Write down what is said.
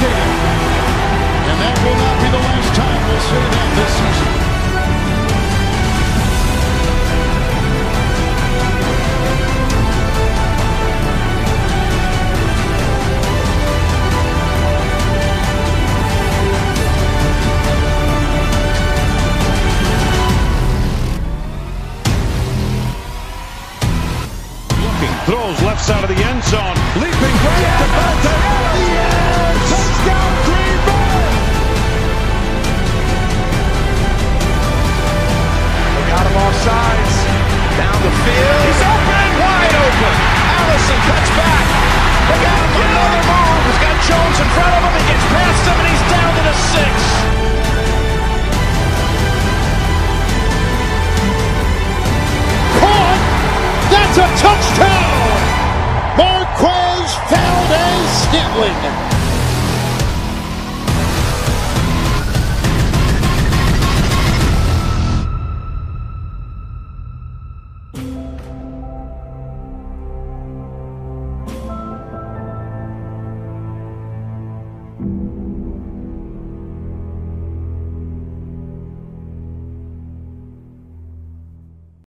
devastating. And that will not be the last time we'll that this season. throws left side of the end zone. Leaping right yeah, at the Touchdown! Marquez Valdes Scantling.